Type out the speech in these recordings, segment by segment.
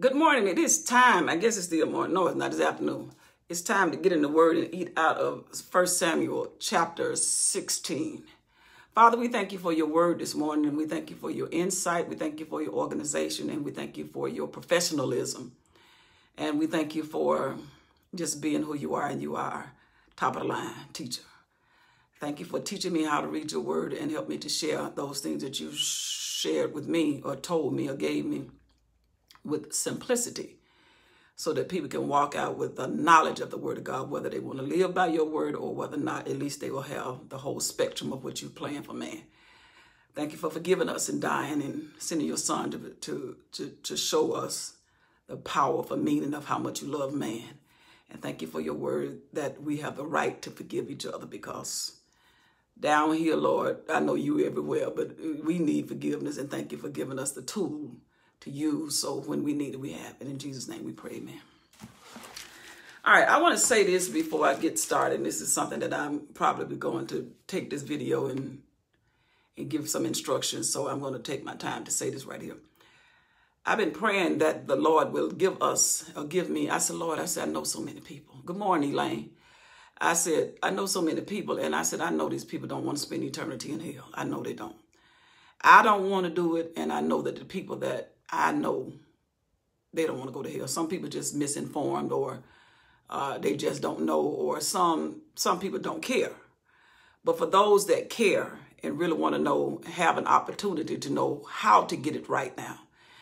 Good morning. It is time. I guess it's still morning. Uh, no, it's not. It's afternoon. It's time to get in the word and eat out of 1 Samuel chapter 16. Father, we thank you for your word this morning, and we thank you for your insight. We thank you for your organization, and we thank you for your professionalism. And we thank you for just being who you are, and you are top of the line teacher. Thank you for teaching me how to read your word and help me to share those things that you shared with me or told me or gave me with simplicity so that people can walk out with the knowledge of the word of God, whether they want to live by your word or whether not, at least they will have the whole spectrum of what you plan for man. Thank you for forgiving us and dying and sending your son to, to, to, to show us the powerful meaning of how much you love man. And thank you for your word that we have the right to forgive each other because down here, Lord, I know you everywhere, but we need forgiveness. And thank you for giving us the tool to use. So when we need it, we have it. In Jesus' name we pray, amen. All right, I want to say this before I get started. This is something that I'm probably going to take this video and and give some instructions. So I'm going to take my time to say this right here. I've been praying that the Lord will give us or give me. I said, Lord, I said, I know so many people. Good morning, Elaine. I said, I know so many people. And I said, I know these people don't want to spend eternity in hell. I know they don't. I don't want to do it. And I know that the people that I know they don't want to go to hell. Some people just misinformed or uh, they just don't know or some some people don't care. But for those that care and really want to know, have an opportunity to know how to get it right now.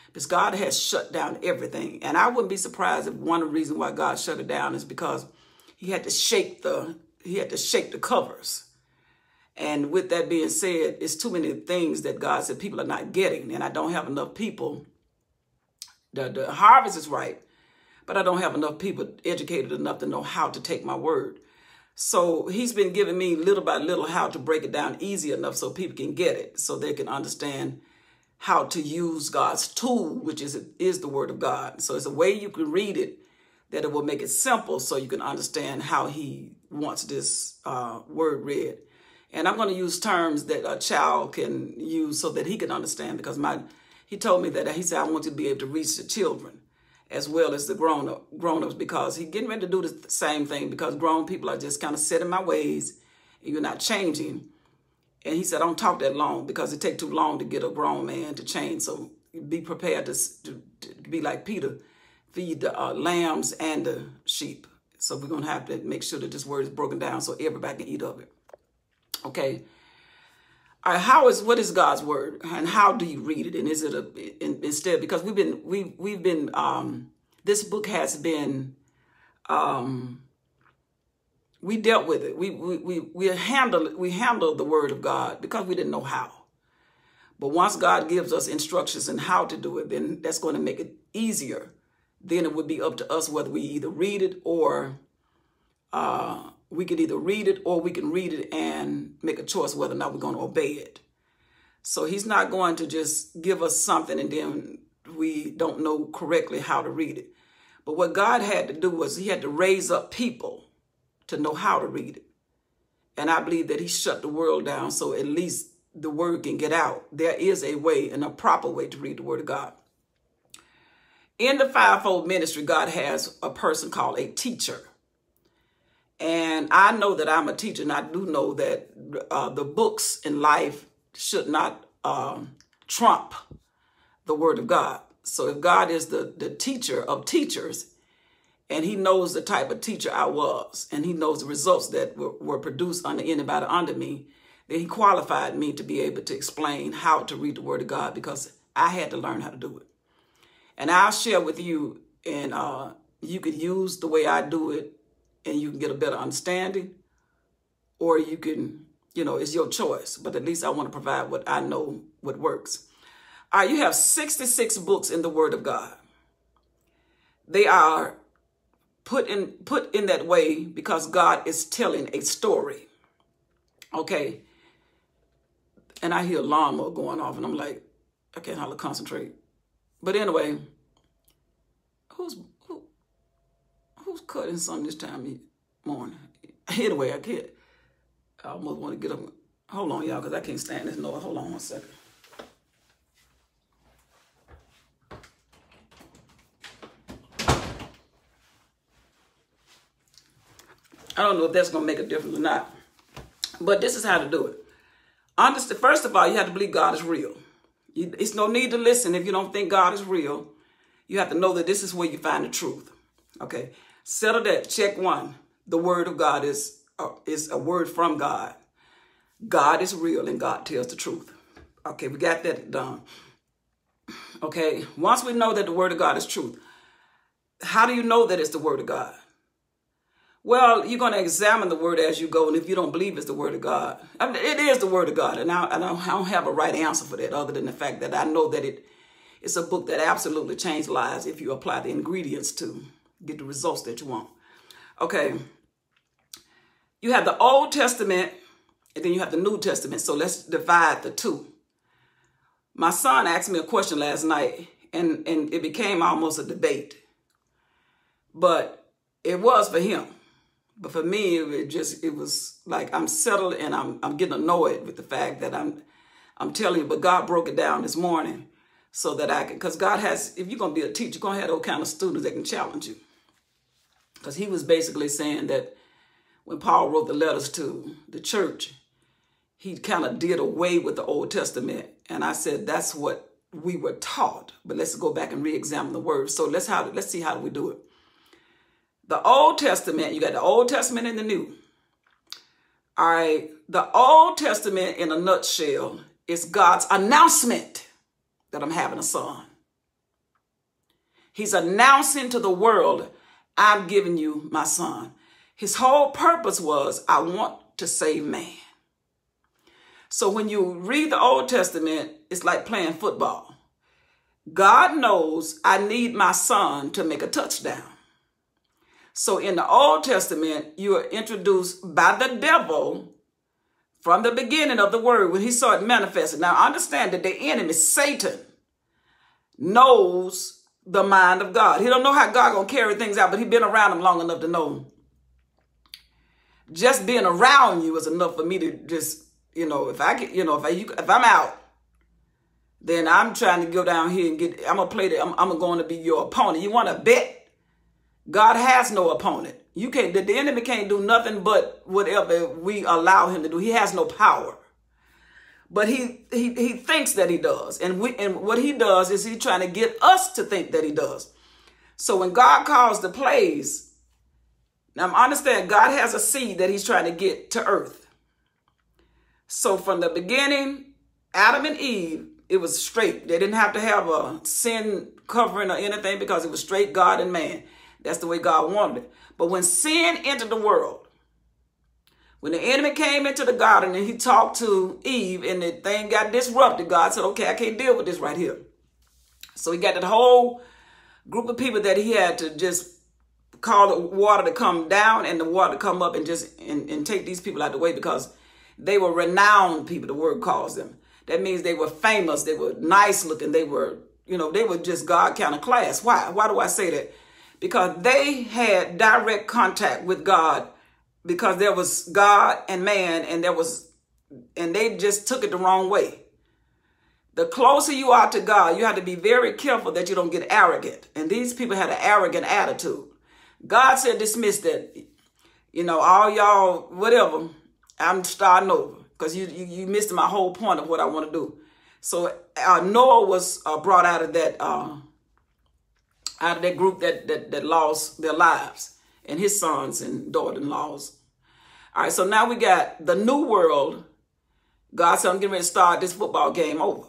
Because God has shut down everything. And I wouldn't be surprised if one of the reasons why God shut it down is because he had to shake the he had to shake the covers. And with that being said, it's too many things that God said people are not getting. And I don't have enough people the, the harvest is ripe, but I don't have enough people educated enough to know how to take my word. So he's been giving me little by little how to break it down easy enough so people can get it, so they can understand how to use God's tool, which is is the word of God. So it's a way you can read it that it will make it simple so you can understand how he wants this uh, word read. And I'm going to use terms that a child can use so that he can understand because my he told me that he said, I want you to be able to reach the children as well as the grown up grown ups because he's getting ready to do the same thing because grown people are just kind of set in my ways and you're not changing. And he said, don't talk that long because it takes too long to get a grown man to change. So be prepared to, to, to be like Peter, feed the uh, lambs and the sheep. So we're going to have to make sure that this word is broken down so everybody can eat of it. Okay. Right, how is what is God's word, and how do you read it? And is it a in, instead because we've been we we've been um, this book has been um, we dealt with it. We we we we handled we handled the word of God because we didn't know how. But once God gives us instructions and how to do it, then that's going to make it easier. Then it would be up to us whether we either read it or uh, we can either read it or we can read it and make a choice whether or not we're going to obey it. So he's not going to just give us something and then we don't know correctly how to read it. But what God had to do was he had to raise up people to know how to read it. And I believe that he shut the world down so at least the word can get out. There is a way and a proper way to read the word of God. In the fivefold ministry, God has a person called a teacher. And I know that I'm a teacher, and I do know that uh, the books in life should not um, trump the Word of God. So if God is the, the teacher of teachers, and he knows the type of teacher I was, and he knows the results that were, were produced under anybody under me, then he qualified me to be able to explain how to read the Word of God because I had to learn how to do it. And I'll share with you, and uh, you could use the way I do it and you can get a better understanding, or you can, you know, it's your choice. But at least I want to provide what I know what works. All right, you have 66 books in the Word of God. They are put in put in that way because God is telling a story. Okay. And I hear lawnmower going off, and I'm like, I can't hardly concentrate. But anyway, who's who's cutting something this time morning? Anyway, I can't. I almost want to get up. Hold on, y'all, because I can't stand this noise. Hold on one second. I don't know if that's going to make a difference or not. But this is how to do it. Honestly, first of all, you have to believe God is real. You, it's no need to listen if you don't think God is real. You have to know that this is where you find the truth. Okay. Settle that. Check one. The word of God is, uh, is a word from God. God is real and God tells the truth. Okay, we got that done. Okay, once we know that the word of God is truth, how do you know that it's the word of God? Well, you're going to examine the word as you go, and if you don't believe it's the word of God, I mean, it is the word of God, and I, I, don't, I don't have a right answer for that other than the fact that I know that it it's a book that absolutely changed lives if you apply the ingredients to get the results that you want. Okay, you have the Old Testament, and then you have the New Testament. So let's divide the two. My son asked me a question last night, and, and it became almost a debate. But it was for him. But for me, it just it was like I'm settled and I'm I'm getting annoyed with the fact that I'm I'm telling you, but God broke it down this morning so that I can because God has if you're gonna be a teacher, you're gonna have those kind of students that can challenge you. Because he was basically saying that when Paul wrote the letters to the church, he kind of did away with the Old Testament. And I said that's what we were taught. But let's go back and re-examine the word. So let's how let's see how we do it. The Old Testament, you got the Old Testament and the New. All right, the Old Testament in a nutshell is God's announcement that I'm having a son. He's announcing to the world, I'm given you my son. His whole purpose was, I want to save man. So when you read the Old Testament, it's like playing football. God knows I need my son to make a touchdown. So in the Old Testament, you are introduced by the devil from the beginning of the word when he saw it manifested. Now understand that the enemy, Satan, knows the mind of God. He don't know how God gonna carry things out, but he been around him long enough to know. Just being around you is enough for me to just, you know, if I get, you know, if I if I'm out, then I'm trying to go down here and get. I'm gonna play that. I'm, I'm going to be your opponent. You want to bet? God has no opponent. You can't, the, the enemy can't do nothing but whatever we allow him to do. He has no power. But he, he, he thinks that he does. And we, and what he does is he's trying to get us to think that he does. So when God calls the plays, now understand God has a seed that he's trying to get to earth. So from the beginning, Adam and Eve, it was straight. They didn't have to have a sin covering or anything because it was straight God and man. That's the way God wanted it. But when sin entered the world, when the enemy came into the garden and he talked to Eve and the thing got disrupted, God said, okay, I can't deal with this right here. So he got that whole group of people that he had to just call the water to come down and the water to come up and just and, and take these people out of the way because they were renowned people, the word calls them. That means they were famous, they were nice looking, they were, you know, they were just God kind of class. Why? Why do I say that? because they had direct contact with God because there was God and man and there was and they just took it the wrong way. The closer you are to God, you have to be very careful that you don't get arrogant. And these people had an arrogant attitude. God said, dismiss that. You know, all y'all, whatever, I'm starting over because you, you, you missed my whole point of what I want to do. So uh, Noah was uh, brought out of that uh, out of that group that, that, that lost their lives and his sons and daughter-in-laws. All right, so now we got the new world. God said, I'm getting ready to start this football game over.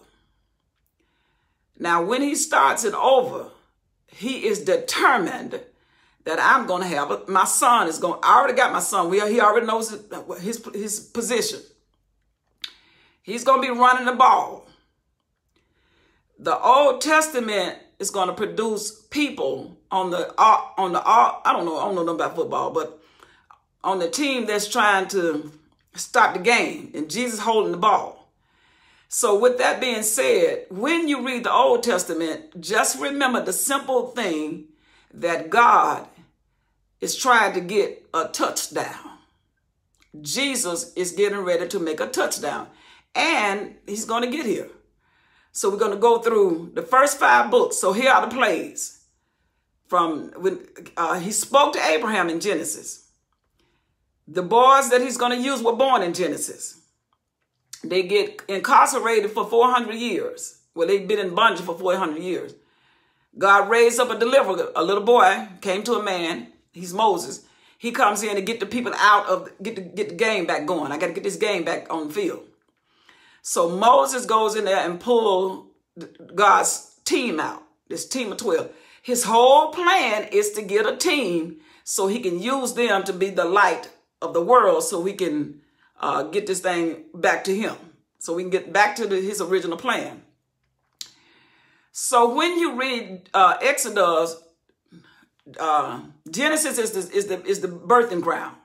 Now, when he starts it over, he is determined that I'm going to have my son is going. I already got my son. We he already knows his his position. He's going to be running the ball. The Old Testament is going to produce people on the uh, on the uh, I don't know I don't know nothing about football, but on the team that's trying to stop the game, and Jesus holding the ball. So with that being said, when you read the Old Testament, just remember the simple thing that God is trying to get a touchdown. Jesus is getting ready to make a touchdown, and he's going to get here. So we're going to go through the first five books. So here are the plays from when uh, he spoke to Abraham in Genesis. The boys that he's going to use were born in Genesis. They get incarcerated for 400 years. Well, they've been in bondage for 400 years. God raised up a deliverer, a little boy, came to a man. He's Moses. He comes in to get the people out of, get the, get the game back going. I got to get this game back on the field. So Moses goes in there and pull God's team out, this team of 12. His whole plan is to get a team so he can use them to be the light of the world so we can uh, get this thing back to him. So we can get back to the, his original plan. So when you read uh, Exodus, uh, Genesis is the, is, the, is the birthing ground.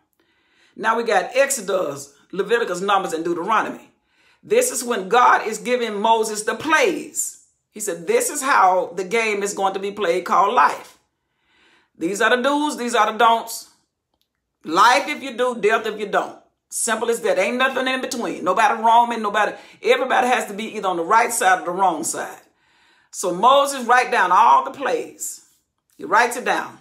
Now we got Exodus, Leviticus, Numbers, and Deuteronomy. This is when God is giving Moses the plays. He said, this is how the game is going to be played called life. These are the do's, these are the don'ts. Life if you do, death if you don't. Simple as that. Ain't nothing in between. Nobody and nobody. Everybody has to be either on the right side or the wrong side. So Moses write down all the plays. He writes it down.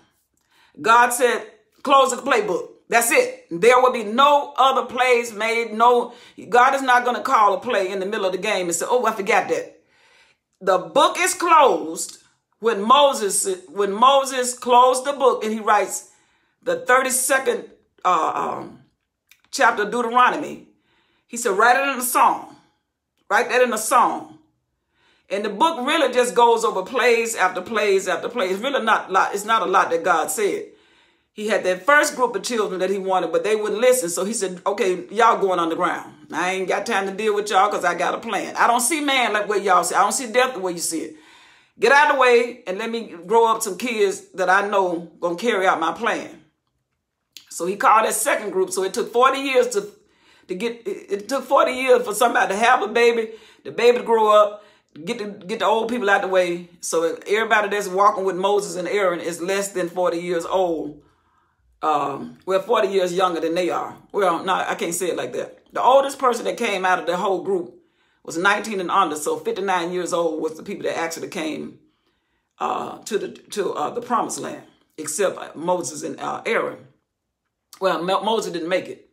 God said, close the playbook. That's it. There will be no other plays made. No, God is not going to call a play in the middle of the game and say, oh, I forgot that. The book is closed when Moses, when Moses closed the book and he writes the 32nd uh, um, chapter of Deuteronomy. He said, write it in a song. Write that in a song. And the book really just goes over plays after plays after plays. It's really not lot, it's not a lot that God said. He had that first group of children that he wanted, but they wouldn't listen. So he said, okay, y'all going underground. I ain't got time to deal with y'all because I got a plan. I don't see man like what y'all see. I don't see death the way you see it. Get out of the way and let me grow up some kids that I know going to carry out my plan. So he called that second group. So it took 40 years to, to get, it took 40 years for somebody to have a baby, the baby to grow up, get the get the old people out the way. So everybody that's walking with Moses and Aaron is less than 40 years old. Um, well, 40 years younger than they are. Well, no, I can't say it like that. The oldest person that came out of the whole group was 19 and under. So 59 years old was the people that actually came uh, to the to uh, the promised land, except Moses and uh, Aaron. Well, Moses didn't make it.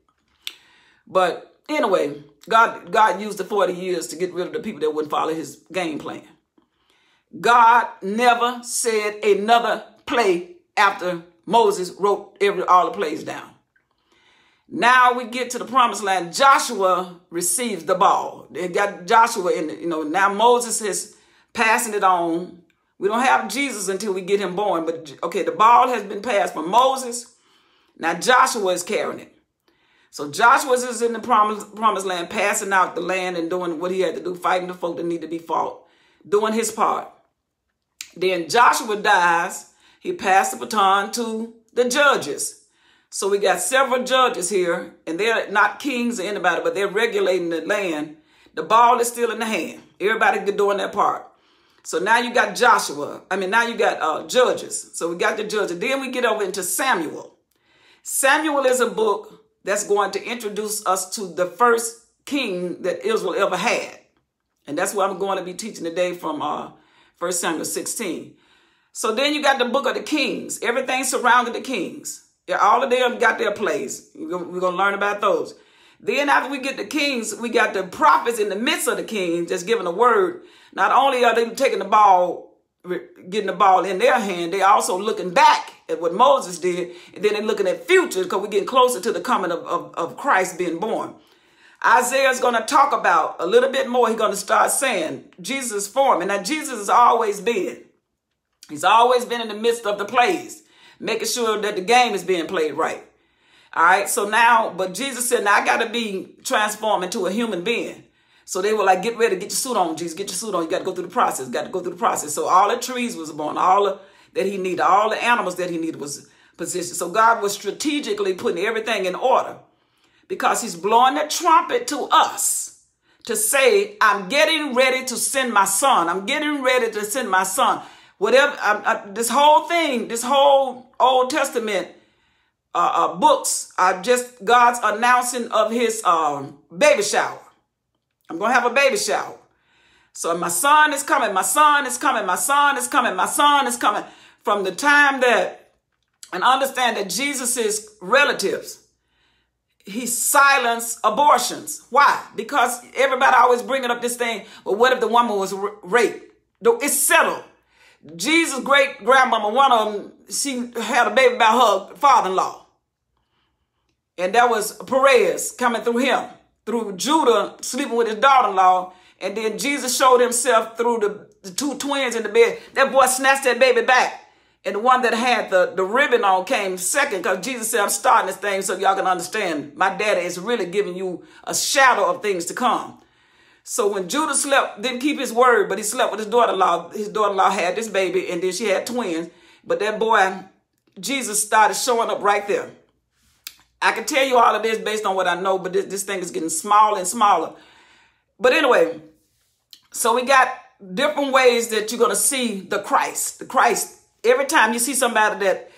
But anyway, God, God used the 40 years to get rid of the people that wouldn't follow his game plan. God never said another play after Moses wrote every all the plays down. Now we get to the promised land. Joshua receives the ball. They got Joshua in it. You know, now Moses is passing it on. We don't have Jesus until we get him born. But okay, the ball has been passed from Moses. Now Joshua is carrying it. So Joshua is in the promised, promised land, passing out the land and doing what he had to do, fighting the folk that need to be fought, doing his part. Then Joshua dies. He passed the baton to the judges. So we got several judges here, and they're not kings or anybody, but they're regulating the land. The ball is still in the hand. Everybody doing their part. So now you got Joshua. I mean, now you got uh, judges. So we got the judges. Then we get over into Samuel. Samuel is a book that's going to introduce us to the first king that Israel ever had. And that's what I'm going to be teaching today from uh, 1 Samuel 16. So then you got the book of the kings. Everything surrounding the kings. Yeah, all of them got their place. We're going to learn about those. Then after we get the kings, we got the prophets in the midst of the kings just giving a word. Not only are they taking the ball getting the ball in their hand, they also looking back at what Moses did, and then they're looking at future because we're getting closer to the coming of, of, of Christ being born. Isaiah's going to talk about a little bit more. He's going to start saying Jesus' form. And now Jesus has always been. He's always been in the midst of the plays, making sure that the game is being played right. All right. So now, but Jesus said, now I got to be transformed into a human being. So they were like, get ready, get your suit on, Jesus, get your suit on. You got to go through the process, got to go through the process. So all the trees was born, all the, that he needed, all the animals that he needed was positioned. So God was strategically putting everything in order because he's blowing the trumpet to us to say, I'm getting ready to send my son. I'm getting ready to send my son. Whatever, I, I, this whole thing, this whole Old Testament uh, uh, books are just God's announcing of his um, baby shower. I'm to have a baby shower. So my son is coming, my son is coming, my son is coming, my son is coming. From the time that, and understand that Jesus' relatives, he silenced abortions. Why? Because everybody always bringing up this thing. But what if the woman was raped? It's settled. Jesus' great grandmama, one of them, she had a baby by her father-in-law. And that was Perez coming through him, through Judah sleeping with his daughter-in-law. And then Jesus showed himself through the, the two twins in the bed. That boy snatched that baby back. And the one that had the, the ribbon on came second because Jesus said, I'm starting this thing so y'all can understand. My daddy is really giving you a shadow of things to come. So when Judah slept, didn't keep his word, but he slept with his daughter-in-law. His daughter-in-law had this baby, and then she had twins. But that boy, Jesus started showing up right there. I can tell you all of this based on what I know, but this, this thing is getting smaller and smaller. But anyway, so we got different ways that you're going to see the Christ, the Christ Every time you see somebody that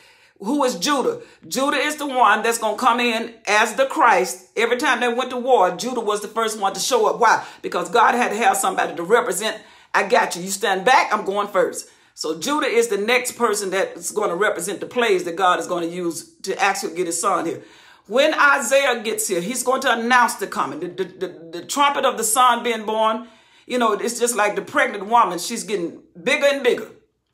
who is Judah? Judah is the one that's going to come in as the Christ. Every time they went to war, Judah was the first one to show up. Why? Because God had to have somebody to represent. I got you. You stand back, I'm going first. So Judah is the next person that's going to represent the plays that God is going to use to actually get his son here. When Isaiah gets here, he's going to announce the coming. The, the, the, the trumpet of the son being born, you know, it's just like the pregnant woman. She's getting bigger and bigger,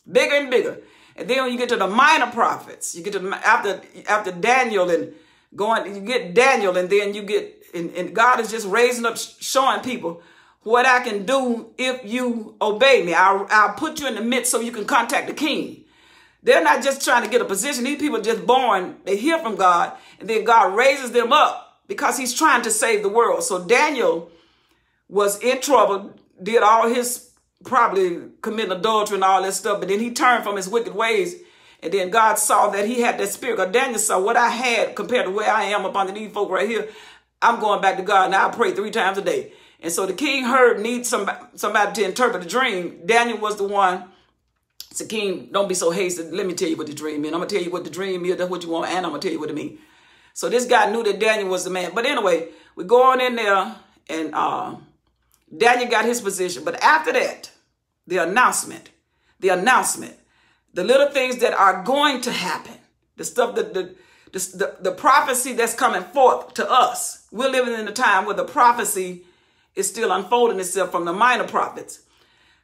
bigger and bigger. And then when you get to the minor prophets, you get to after after Daniel and going, you get Daniel, and then you get and, and God is just raising up, showing people what I can do if you obey me. I'll, I'll put you in the midst so you can contact the king. They're not just trying to get a position. These people just born, they hear from God, and then God raises them up because he's trying to save the world. So Daniel was in trouble, did all his probably committing adultery and all that stuff. But then he turned from his wicked ways. And then God saw that he had that spirit. Because Daniel saw what I had compared to where I am up under these folk right here. I'm going back to God. Now I pray three times a day. And so the king heard need somebody, somebody to interpret the dream. Daniel was the one. So king, don't be so hasty. Let me tell you what the dream means. I'm going to tell you what the dream is. That's what you want. And I'm going to tell you what it means. So this guy knew that Daniel was the man. But anyway, we go on in there and uh, Daniel got his position. But after that, the announcement, the announcement, the little things that are going to happen, the stuff that the, the, the, the prophecy that's coming forth to us. We're living in a time where the prophecy is still unfolding itself from the minor prophets.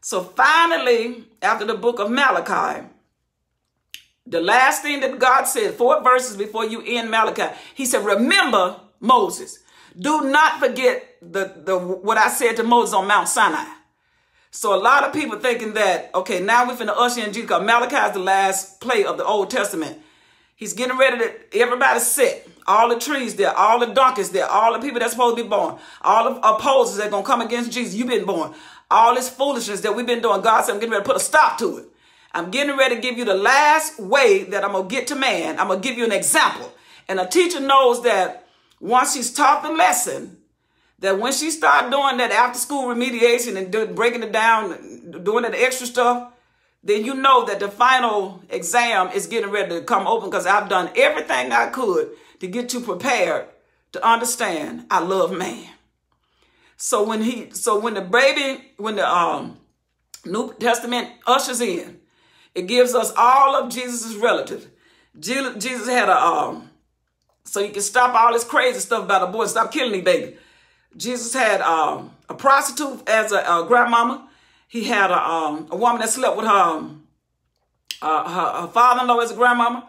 So finally, after the book of Malachi, the last thing that God said, four verses before you end Malachi, he said, remember Moses. Do not forget the, the what I said to Moses on Mount Sinai. So a lot of people thinking that, okay, now we're finna usher in Jesus, because Malachi is the last play of the Old Testament. He's getting ready to, everybody's set. All the trees there, all the donkeys there, all the people that's supposed to be born, all the opposers that to come against Jesus, you've been born. All this foolishness that we've been doing, God said, I'm getting ready to put a stop to it. I'm getting ready to give you the last way that I'm to get to man. I'm to give you an example. And a teacher knows that once she's taught the lesson, that when she started doing that after school remediation and do, breaking it down, doing that extra stuff, then you know that the final exam is getting ready to come open because I've done everything I could to get you prepared to understand I love man. So when he, so when the baby, when the um, New Testament ushers in, it gives us all of Jesus's relatives. Jesus had a, um, so you can stop all this crazy stuff about abortion, stop killing these baby. Jesus had um, a prostitute as a, a, grandmama. He had a, um, a woman that slept with her, um, uh, her, her father-in-law as a grandmama.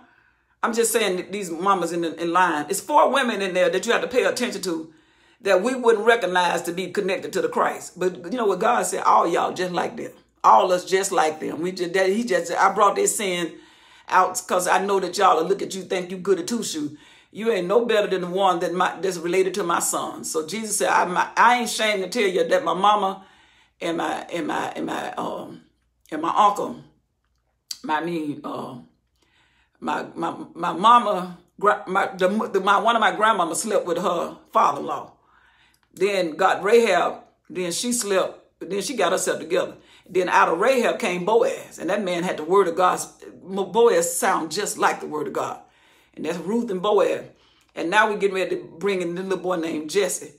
I'm just saying these mamas in, in line. It's four women in there that you have to pay attention to that we wouldn't recognize to be connected to the Christ. But you know what God said? All y'all just like them. All us just like them. We just that he just I brought this sin out because I know that y'all look at you think you good at two shoe you ain't no better than the one that my, that's related to my son. So Jesus said, I, my, I ain't ashamed to tell you that my mama and my and my and my um and my uncle, my me uh, my my my mama my the, the my one of my grandmama slept with her father-in-law. Then got Rahab. Then she slept. Then she got herself together. Then out of Rahab came Boaz, and that man had the word of God. Boaz sound just like the word of God. And that's Ruth and Boaz. And now we're getting ready to bring in the little boy named Jesse.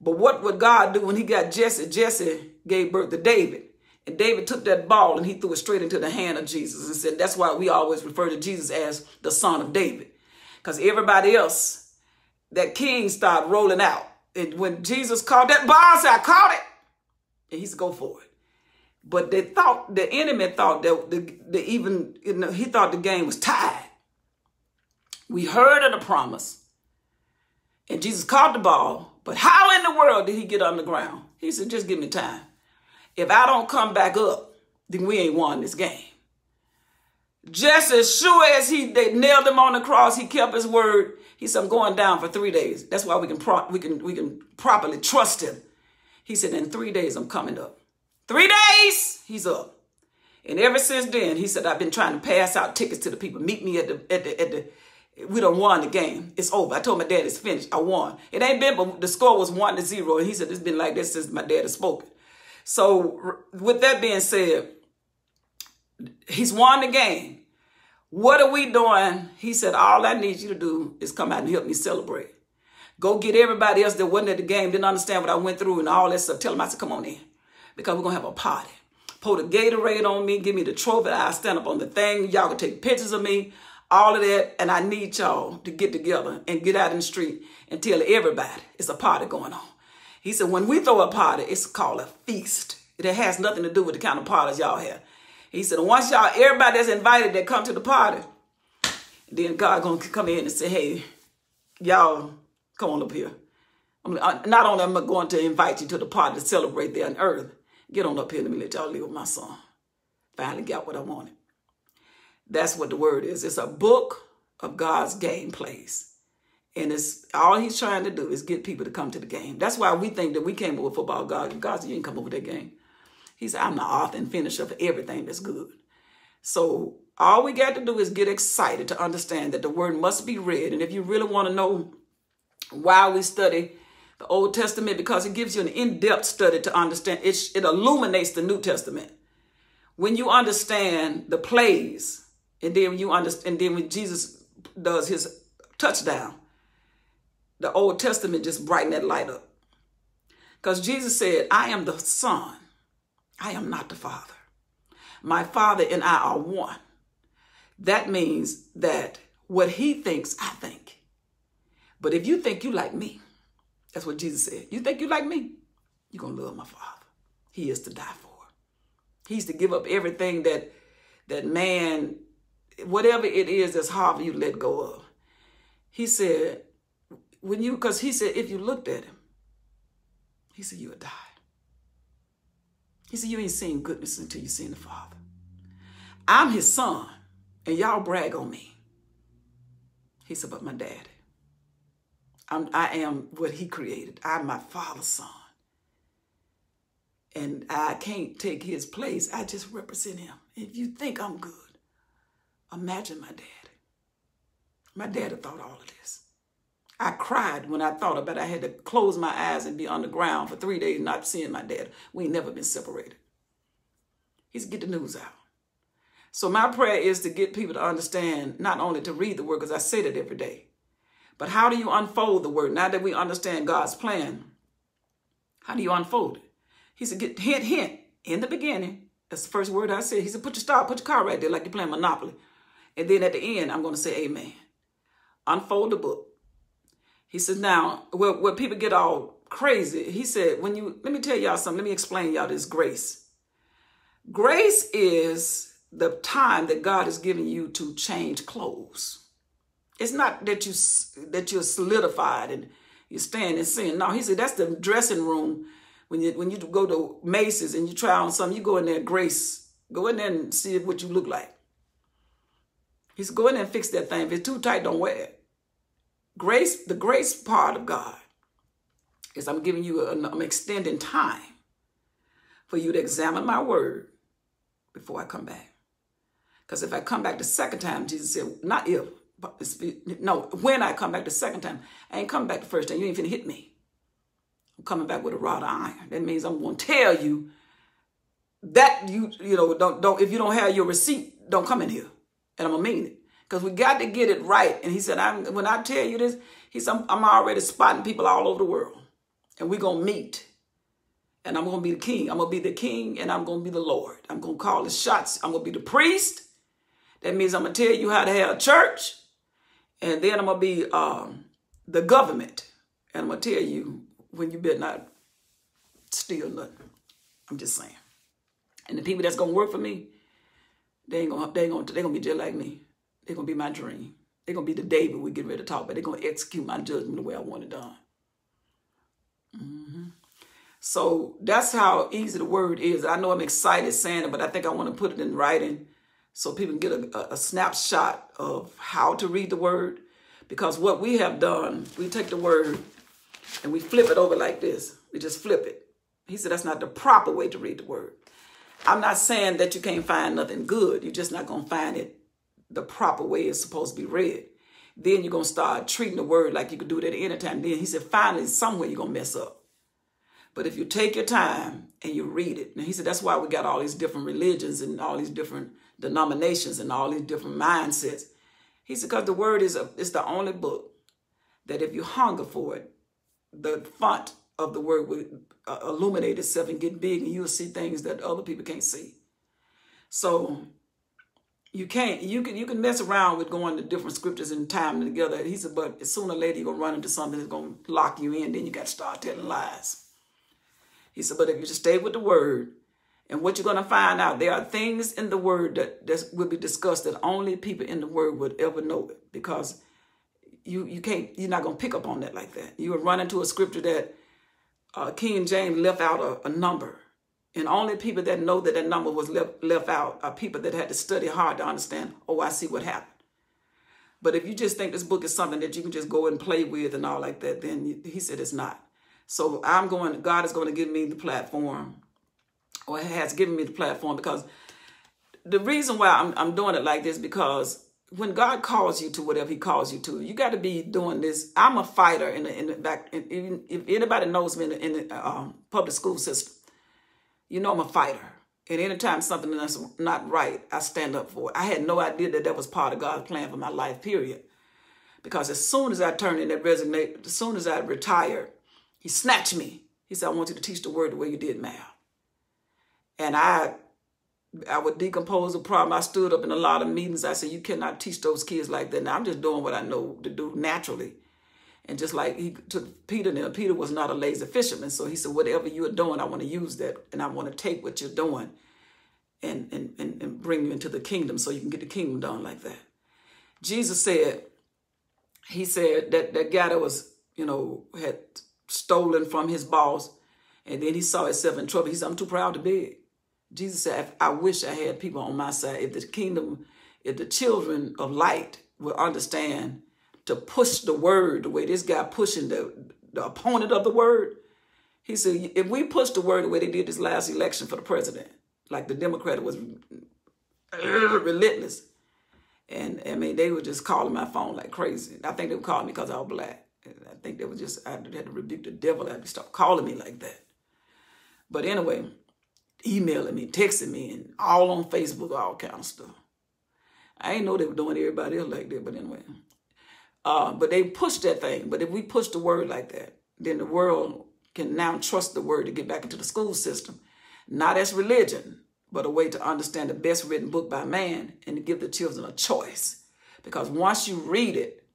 But what would God do when he got Jesse? Jesse gave birth to David. And David took that ball and he threw it straight into the hand of Jesus and said, that's why we always refer to Jesus as the son of David. Because everybody else, that king started rolling out. And when Jesus called that ball, said, I caught it. And he's go for it. But they thought, the enemy thought that the, the even, you know, he thought the game was tied. We heard of the promise. And Jesus caught the ball. But how in the world did he get on the ground? He said, just give me time. If I don't come back up, then we ain't won this game. Just as sure as he they nailed him on the cross, he kept his word. He said, I'm going down for three days. That's why we can pro- we can we can properly trust him. He said, in three days I'm coming up. Three days, he's up. And ever since then, he said, I've been trying to pass out tickets to the people. Meet me at the at the at the we don't won the game. It's over. I told my dad it's finished. I won. It ain't been, but the score was one to zero. And he said, it's been like this since my dad has spoken. So with that being said, he's won the game. What are we doing? He said, all I need you to do is come out and help me celebrate. Go get everybody else that wasn't at the game, didn't understand what I went through and all that stuff. Tell them I said, come on in because we're going to have a party. Pour the Gatorade on me, give me the trophy. I stand up on the thing. Y'all can take pictures of me, all of that. And I need y'all to get together and get out in the street and tell everybody it's a party going on. He said, when we throw a party, it's called a feast. It has nothing to do with the kind of parties y'all have. He said, once y'all, everybody that's invited that come to the party, then God gonna come in and say, hey, y'all, come on up here. I'm, uh, not only am I going to invite you to the party to celebrate there on earth, get on up here. Me let y'all live with my son. Finally got what I wanted. That's what the word is. It's a book of God's game plays. And it's all he's trying to do is get people to come to the game. That's why we think that we came up with football. God, God said, you ain't come up with that game. He said, I'm the author and finisher of everything that's good. So all we got to do is get excited to understand that the word must be read. And if you really want to know why we study the Old Testament, because it gives you an in-depth study to understand, it, it illuminates the New Testament. When you understand the plays, and then you understand, and then when Jesus does his touchdown, the Old Testament just brighten that light up. Because Jesus said, I am the Son. I am not the Father. My Father and I are one. That means that what he thinks, I think. But if you think you like me, that's what Jesus said. You think you like me? You're going to love my Father. He is to die for. He's to give up everything that that man, whatever it is that's hard for you to let go of. He said, when you, because he said, if you looked at him, he said, you would die. He said, you ain't seen goodness until you seen the Father. I'm his son, and y'all brag on me. He said, but my daddy, I'm, I am what he created. I'm my father's son. And I can't take his place. I just represent him. If you think I'm good, imagine my daddy. My daddy thought all of this. I cried when I thought about it. I had to close my eyes and be on the ground for three days not seeing my dad. We ain't never been separated. He's get the news out. So my prayer is to get people to understand, not only to read the word, because I say that every day, but how do you unfold the word? Now that we understand God's plan, how do you unfold it? He said, get hint, hint, in the beginning. That's the first word I said. He said, put your star, put your car right there like you're playing Monopoly. And then at the end, I'm going to say amen. Unfold the book. He said, now, where, where people get all crazy, he said, when you, let me tell y'all something. Let me explain y'all this grace. Grace is the time that God is giving you to change clothes. It's not that you that you're solidified and you stand in sin. No, he said that's the dressing room. When you when you go to Macy's and you try on something, you go in there, grace. Go in there and see what you look like. He going go and fix that thing. If it's too tight, don't wear it. Grace, the grace part of God is I'm giving you, a, I'm extending time for you to examine my word before I come back. Because if I come back the second time, Jesus said, not if, but no, when I come back the second time, I ain't coming back the first time. You ain't finna hit me. I'm coming back with a rod of iron. That means I'm going to tell you that you, you know, don't, don't, if you don't have your receipt, don't come in here. And I'm going to mean it because we got to get it right. And he said, I'm, when I tell you this, he said, I'm, I'm already spotting people all over the world. And we're going to meet. And I'm going to be the king. I'm going to be the king and I'm going to be the Lord. I'm going to call the shots. I'm going to be the priest. That means I'm going to tell you how to have a church. And then I'm going to be um, the government. And I'm going to tell you when you better not steal nothing. I'm just saying. And the people that's going to work for me, they ain't gonna, they ain't gonna, they gonna be just like me. They're gonna be my dream. They're gonna be the David we get ready to talk, but they're gonna execute my judgment the way I want it done. Mm-hmm. So that's how easy the word is. I know I'm excited saying it, but I think I want to put it in writing so people can get a, a, snapshot of how to read the word. Because what we have done, we take the word and we flip it over like this. We just flip it. He said that's not the proper way to read the word. I'm not saying that you can't find nothing good. You're just not going to find it the proper way it's supposed to be read. Then you're going to start treating the word like you could do it at any time. Then he said, finally, somewhere you're going to mess up. But if you take your time and you read it, and he said that's why we got all these different religions and all these different denominations and all these different mindsets. He said because the word is a, it's the only book that if you hunger for it, the font of the word will uh, illuminate itself and get big, and you'll see things that other people can't see. So you can't you can you can mess around with going to different scriptures and time together. He said, but sooner or later you're gonna run into something that's gonna lock you in. Then you got to start telling lies. He said, but if you just stay with the word, and what you're gonna find out, there are things in the word that, that will be discussed that only people in the word would ever know it because you you can't you're not gonna pick up on that like that. You would run into a scripture that uh, King James left out a, a, number. And only people that know that that number was left, left out are people that had to study hard to understand, oh, I see what happened. But if you just think this book is something that you can just go and play with and all like that, then he said it's not. So I'm going, God is going to give me the platform, or has given me the platform because the reason why I'm, I'm doing it like this because when God calls you to whatever He calls you to, you got to be doing this. I'm a fighter in the in the back. In, if anybody knows me in the, in the um, public school system, you know I'm a fighter. And anytime something that's not right, I stand up for it. I had no idea that that was part of God's plan for my life. Period. Because as soon as I turned in that resignation, as soon as I retired, He snatched me. He said, "I want you to teach the word the way you did math." And I I would decompose the problem. I stood up in a lot of meetings. I said, you cannot teach those kids like that. Now I'm just doing what I know to do naturally. And just like he took Peter now, Peter was not a lazy fisherman. So he said, whatever you are doing, I want to use that. And I want to take what you're doing and, and, and, and bring you into the kingdom so you can get the kingdom done like that. Jesus said, he said that that guy that was, you know, had stolen from his boss and then he saw himself in trouble. He said, I'm too proud to beg. Jesus said, I wish I had people on my side. If the kingdom, if the children of light will understand to push the word the way this guy pushing the, the opponent of the word, he said, if we push the word the way they did this last election for the president, like the Democrat was relentless. And I mean, they were just calling my phone like crazy. I think they were calling me because I was black. I think they were just, I had to rebuke the devil. I had to stop calling me like that. But anyway, emailing me, texting me, and all on Facebook, all kind of stuff. I ain't know they were doing everybody else like that, but anyway. Uh, but they pushed that thing. But if we push the word like that, then the world can now trust the word to get back into the school system. Not as religion, but a way to understand the best written book by man and to give the children a choice. Because once you read it,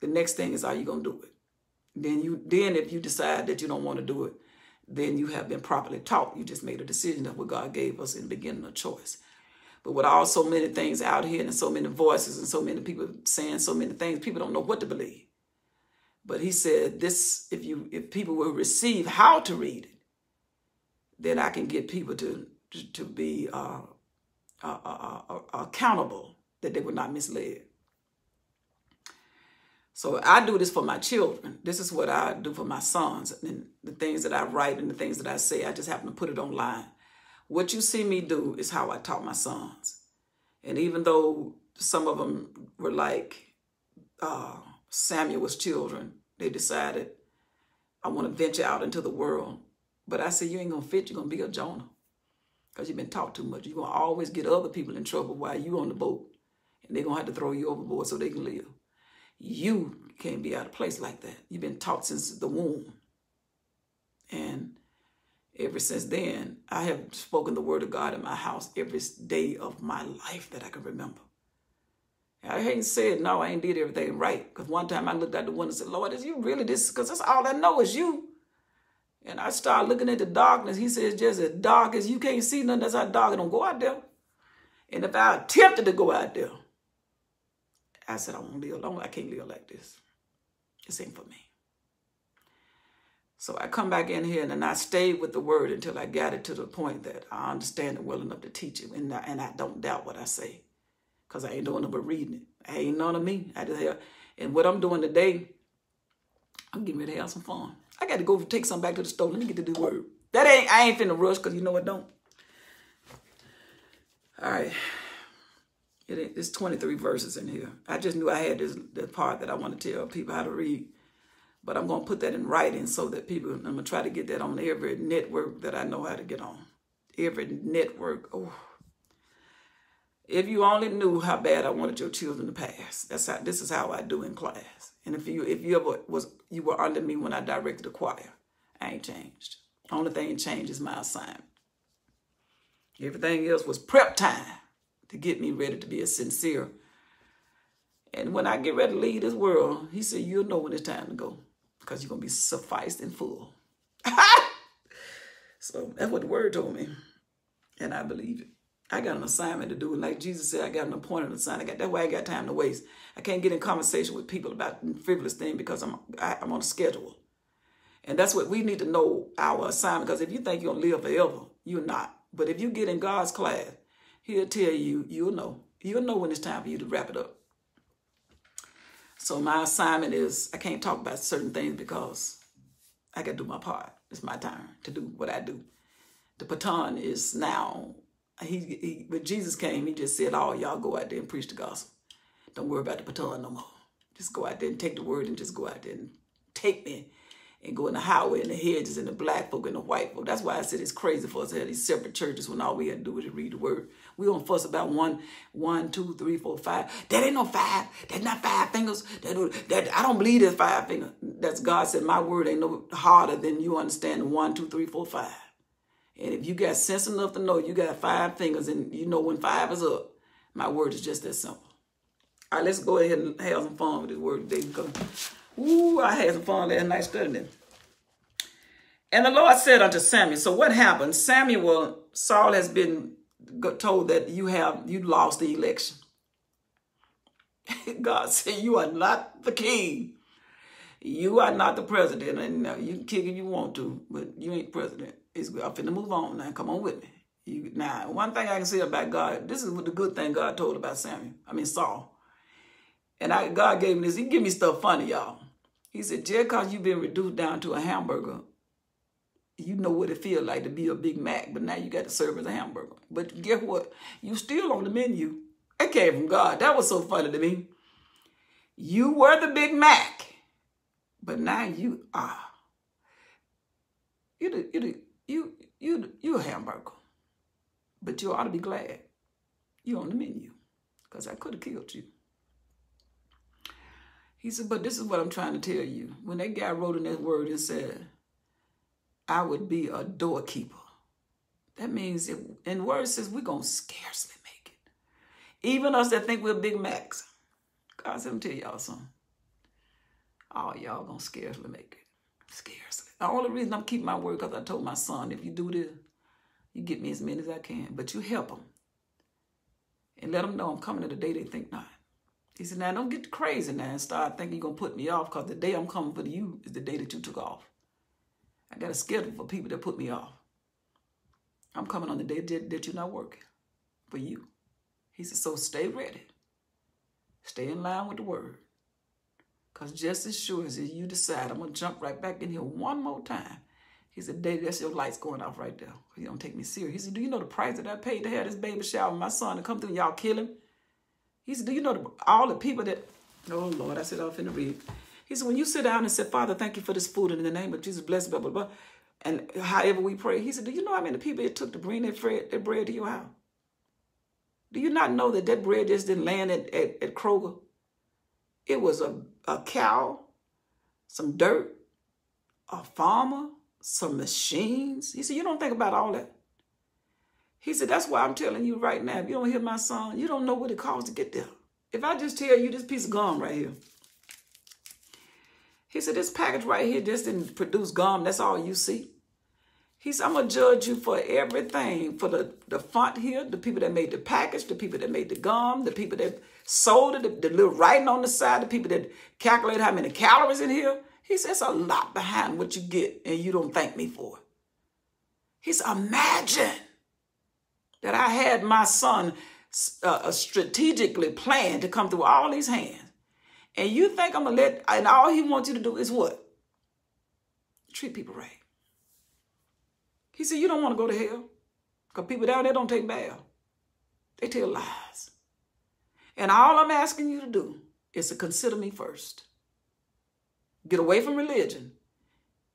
the next thing is, are you going to do it? Then you, then if you decide that you don't want to do it, then you have been properly taught. You just made a decision of what God gave us in the beginning of choice. But with all so many things out here and so many voices and so many people saying so many things, people don't know what to believe. But he said, "This, if you, if people will receive how to read it, then I can get people to to, to be uh, uh, uh, uh accountable that they were not misled." So I do this for my children. This is what I do for my sons. And the things that I write and the things that I say, I just happen to put it online. What you see me do is how I taught my sons. And even though some of them were like uh, Samuel's children, they decided, I want to venture out into the world. But I said, you ain't going to fit. You're going to be a Jonah because you've been taught too much. You're going to always get other people in trouble while you on the boat. And they're going to have to throw you overboard so they can live. You can't be out of place like that. You've been taught since the womb. And ever since then, I have spoken the word of God in my house every day of my life that I can remember. I ain't said no, I ain't did everything right. Because one time I looked at the window and said, Lord, is you really this? Because that's all I know is you. And I started looking at the darkness. He says, just as dark as you can't see nothing, that's how dark don't go out there. And if I attempted to go out there, I said, I won't live long. I can't live like this. This ain't for me. So I come back in here and I stayed with the word until I got it to the point that I understand it well enough to teach it. And I, and I don't doubt what I say because I ain't doing it but reading it. I ain't none of me. I just have, and what I'm doing today, I'm getting ready to have some fun. I got to go take something back to the store. Let me get to the word. That ain't, I ain't finna rush because you know I don't. All right. It, it's 23 verses in here. I just knew I had this, this part that I want to tell people how to read. But I'm going to put that in writing so that people, I'm going to try to get that on every network that I know how to get on. Every network. Oh. If you only knew how bad I wanted your children to pass, that's how, this is how I do in class. And if you if you ever was you were under me when I directed the choir, I ain't changed. Only thing changed is my assignment. Everything else was prep time to get me ready to be a sincere. And when I get ready to leave this world, he said, you'll know when it's time to go because you're going to be sufficed and full. so that's what the word told me. And I believe it. I got an assignment to do. And like Jesus said, I got an appointment assignment. I got, that's why I got time to waste. I can't get in conversation with people about frivolous things because I'm, I, I'm on a schedule. And that's what we need to know our assignment. Because if you think you're going to live forever, you're not. But if you get in God's class, he'll tell you, you'll know. You'll know when it's time for you to wrap it up. So my assignment is, I can't talk about certain things because I got to do my part. It's my turn to do what I do. The baton is now, he, he when Jesus came, he just said, all y'all go out there and preach the gospel. Don't worry about the baton no more. Just go out there and take the word and just go out there and take me and go in the highway and the hedges and the black folk and the white folk. That's why I said it's crazy for us to have these separate churches when all we had to do was read the word. We don't fuss about one, one, two, three, four, five. That ain't no five. That's not five fingers. That, that I don't believe there's five fingers. That's God said my word ain't no harder than you understand one, two, three, four, five. And if you got sense enough to know you got five fingers and you know when five is up, my word is just that simple. All right, let's go ahead and have some fun with this word today because Ooh, I had some fun last night studying. And the Lord said unto Samuel, so what happened? Samuel, Saul has been told that you have, you lost the election. God said, you are not the king. You are not the president. And you can kick if you want to, but you ain't president. It's, I'm finna move on now. Come on with me. You, now, one thing I can say about God, this is what the good thing God told about Samuel. I mean, Saul. And I, God gave me this. He give me stuff funny, y'all. He said, just because you've been reduced down to a hamburger, you know what it feels like to be a Big Mac, but now you got to serve as a hamburger. But guess what? You still on the menu. It came from God. That was so funny to me. You were the Big Mac, but now you are. You you you you you a hamburger, but you ought to be glad you on the menu, because I could have killed you. He said, but this is what I'm trying to tell you. When that guy wrote in that word and said, I would be a doorkeeper. That means, and the word says we're going to scarcely make it. Even us that think we're Big Macs. God said, I'm tell y'all something. Oh, y'all going to scarcely make it. Scarcely. The only reason I'm keeping my word because I told my son, if you do this, you get me as many as I can. But you help them. And let them know I'm coming to the day they think not. He said, now don't get crazy now and start thinking you're going to put me off because the day I'm coming for you is the day that you took off. I got a schedule for people that put me off. I'm coming on the day that, that you're not working for you. He said, so stay ready. Stay in line with the word. Because just as sure as you decide, I'm going to jump right back in here one more time. He said, Daddy, that's your lights going off right there. You don't take me serious. He said, do you know the price that I paid to have this baby shower my son to come through and y'all kill him? He said, do you know all the people that, oh Lord, I said, I'm finna read. He said, when you sit down and say, Father, thank you for this food and in the name of Jesus, bless, blah, blah, blah, and however we pray, he said, do you know how many people it took to bring that bread, that bread to your house? Do you not know that that bread just didn't land at, at, at Kroger? It was a, a cow, some dirt, a farmer, some machines. He said, you don't think about all that. He said, that's why I'm telling you right now, if you don't hear my song, you don't know what it costs to get there. If I just tell you this piece of gum right here, he said, this package right here just didn't produce gum. That's all you see. He said, I'm going to judge you for everything, for the, the font here, the people that made the package, the people that made the gum, the people that sold it, the, the little writing on the side, the people that calculate how many calories in here. He says, a lot behind what you get, and you don't thank me for it. He said, imagine that I had my son uh, strategically planned to come through all these hands. And you think I'm going to let, and all he wants you to do is what? Treat people right. He said, you don't want to go to hell. Because people down there don't take bail. They tell lies. And all I'm asking you to do is to consider me first. Get away from religion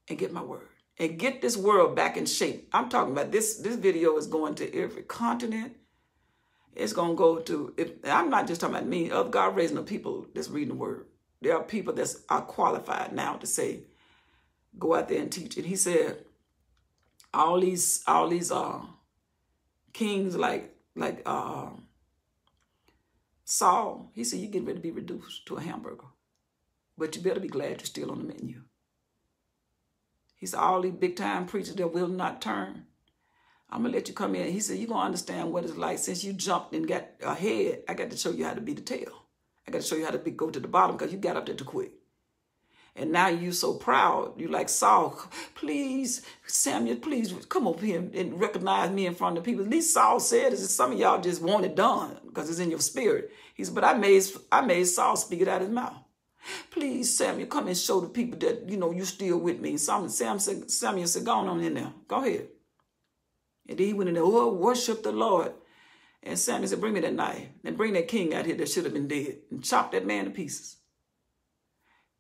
and get my word. And get this world back in shape. I'm talking about this. This video is going to every continent, it's going to go to, if I'm not just talking about me, of God raising the people that's reading the word. There are people that are qualified now to say, go out there and teach it. He said, all these, all these uh, kings like, like uh, Saul, he said, you get ready to be reduced to a hamburger. But you better be glad you're still on the menu. He said, all these big time preachers that will not turn. I'm gonna let you come in. He said, You're gonna understand what it's like since you jumped and got ahead. I got to show you how to be the tail. I got to show you how to be, go to the bottom because you got up there too quick. And now you so proud. You like Saul, please, Samuel, please come over here and recognize me in front of people. At least Saul said is some of y'all just want it done because it's in your spirit. He said, but I made I made Saul speak it out of his mouth. Please, Samuel, come and show the people that, you know, you still with me. Samuel, Sam, said, Samuel said, go on in there. Go ahead. And then he went in there, oh, worship the Lord. And Samuel said, bring me that knife and bring that king out here that should have been dead and chop that man to pieces.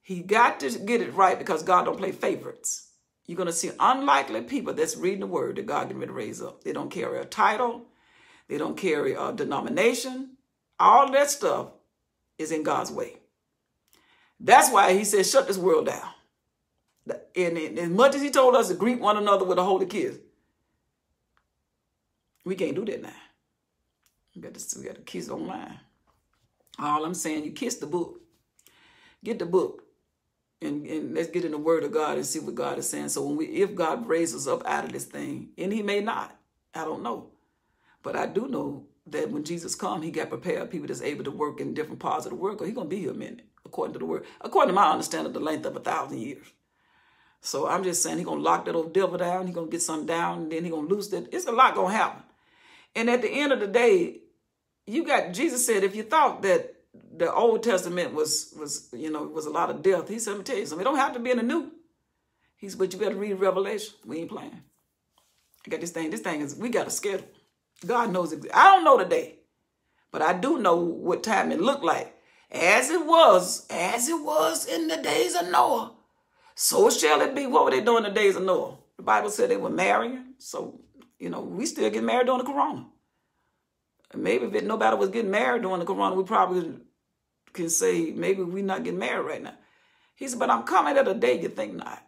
He got to get it right because God don't play favorites. You're going to see unlikely people that's reading the word that God to raise up. They don't carry a title. They don't carry a denomination. All that stuff is in God's way. That's why he said, shut this world down. And, as much as he told us to greet one another with a holy kiss, we can't do that now. We got to, we got to kiss online. All I'm saying, you kiss the book. Get the book. And, and let's get in the word of God and see what God is saying. So when we, if God raises us up out of this thing, and he may not, I don't know. But I do know that when Jesus come, he got prepared people that's able to work in different parts of the world. He's going to be here a minute, according to the word. According to my understanding, the length of a thousand years. So I'm just saying he's to lock that old devil down. He's to get something down, and then he's going to loose that. It's a lot to happen. And at the end of the day, you got Jesus said, if you thought that the Old Testament was was you know it was a lot of death, he said, "Let me tell you something. It don't have to be in the New." He's, but you better read Revelation. We ain't playing. I got this thing. This thing is we got a schedule. God knows. I don't know the day, but I do know what time it looked like. As it was, as it was in the days of Noah, so shall it be. What were they doing in the days of Noah? The Bible said they were marrying. So you know, we still get married during the corona. maybe if nobody was getting married during the corona, we probably can say maybe we're not getting married right now. He said, but I'm coming at a day you think not.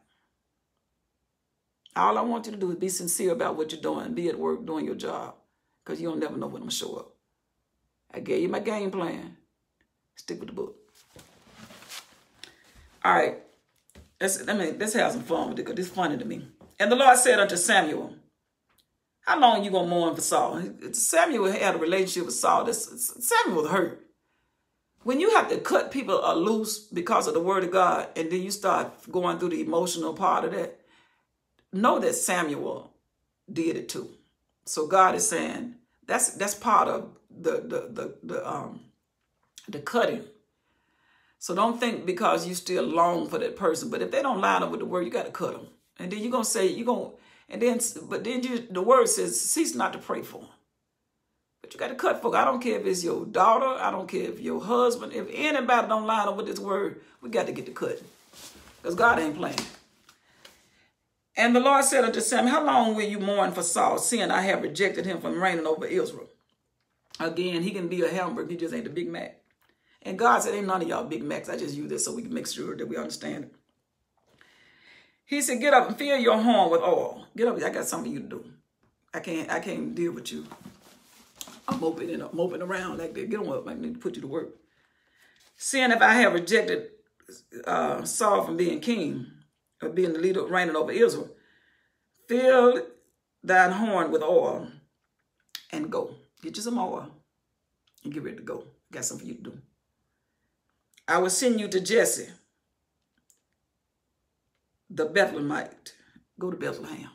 All I want you to do is be sincere about what you're doing. Be at work doing your job. Because you don't never know when I'm going to show up. I gave you my game plan. Stick with the book. All right. Let's, I mean, let's have some fun with it because it's funny to me. And the Lord said unto Samuel, how long you gonna mourn for Saul? Samuel had a relationship with Saul. This, Samuel was hurt. When you have to cut people loose because of the word of God, and then you start going through the emotional part of that, know that Samuel did it too. So God is saying that's that's part of the the the, the um the cutting. So don't think because you still long for that person, but if they don't line up with the word, you got to cut them. And then you're gonna say you're gonna and then, but then you, the word says, cease not to pray for them. But you got to cut folk. I don't care if it's your daughter. I don't care if your husband. If anybody don't line up with this word, we got to get to cutting. Because God ain't playing. And the Lord said unto Samuel, How long will you mourn for Saul, seeing I have rejected him from reigning over Israel? Again, he can be a hamburger. He just ain't a Big Mac. And God said, Ain't none of y'all Big Macs. I just use this so we can make sure that we understand it. He said, get up and fill your horn with oil. Get up. I got something you to do. I can't, I can't deal with you. I'm moping and I'm moping around like that. Get on up. I need to put you to work. Seeing if I have rejected uh, Saul from being king, or being the leader reigning over Israel, fill thine horn with oil and go. Get you some oil and get ready to go. Got something for you to do. I will send you to Jesse, the Bethlehemite. Go to Bethlehem.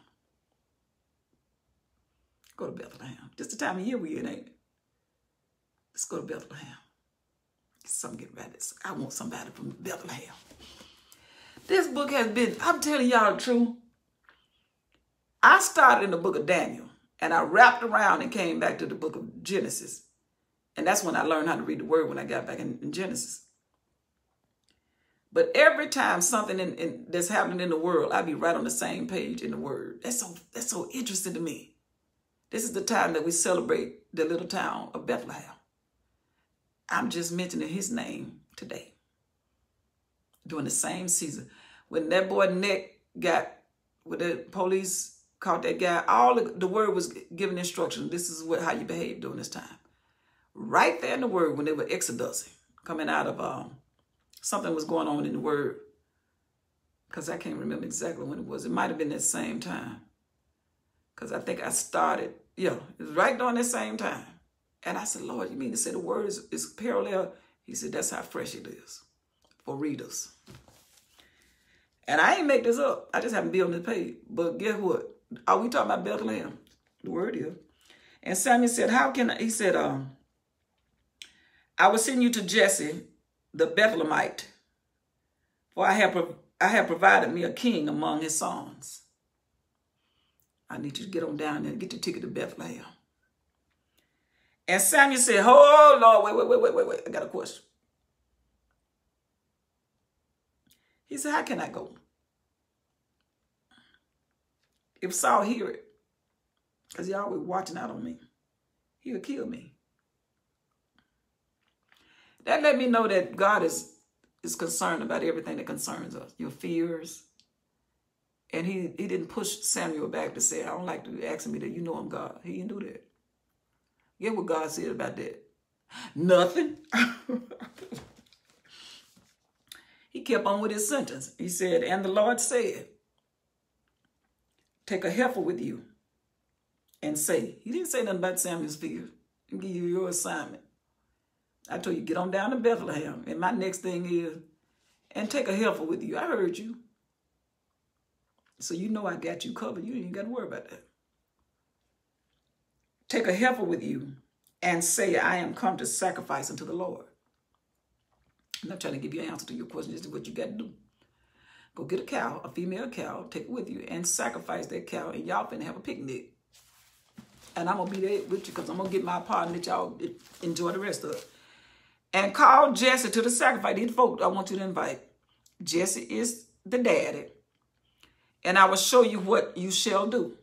Go to Bethlehem. Just the time of year we in, ain't it? Let's go to Bethlehem. Some get ready. I want somebody from Bethlehem. This book has been, I'm telling y'all the truth. I started in the book of Daniel and I wrapped around and came back to the book of Genesis. And that's when I learned how to read the word when I got back in, in Genesis. But every time something in, in, that's happening in the world, I'd be right on the same page in the word. That's so that's so interesting to me. This is the time that we celebrate the little town of Bethlehem. I'm just mentioning his name today. During the same season. When that boy Nick got, with the police caught that guy, all the, the word was giving instructions. This is what how you behave during this time. Right there in the word when they were exodusing, coming out of, um, something was going on in the word. Because I can't remember exactly when it was. It might have been that same time. Because I think I started, yeah, it was right during that same time. And I said, Lord, you mean to say the word is, is parallel? He said, that's how fresh it is for readers. And I ain't make this up. I just haven't been on the page. But guess what? Are we talking about Bethlehem? The word is. And Samuel said, how can I? He said, um, I will send you to Jesse, the Bethlehemite, for I have, I have provided me a king among his sons. I need you to get on down there and get your ticket to Bethlehem. And Samuel said, Oh, Lord, wait, wait, wait, wait, wait, wait. I got a question. He said, How can I go? If Saul hear it, because he always watching out on me, he'll kill me. That let me know that God is, is concerned about everything that concerns us, your fears. And he, he didn't push Samuel back to say, I don't like to ask me that you know I'm God. He didn't do that. Get what God said about that. Nothing. he kept on with his sentence. He said, and the Lord said, take a heifer with you and say, he didn't say nothing about Samuel's fear. Give you your assignment. I told you, get on down to Bethlehem. And my next thing is, and take a heifer with you. I heard you. So you know I got you covered. You ain't got to worry about that. Take a heifer with you and say, I am come to sacrifice unto the Lord. I'm not trying to give you an answer to your question. This is what you got to do. Go get a cow, a female cow, take it with you, and sacrifice that cow, and y'all finna have a picnic. And I'm going to be there with you because I'm going to get my part and let y'all enjoy the rest of it. And call Jesse to the sacrifice. These folks I want you to invite. Jesse is the daddy. And I will show you what you shall do.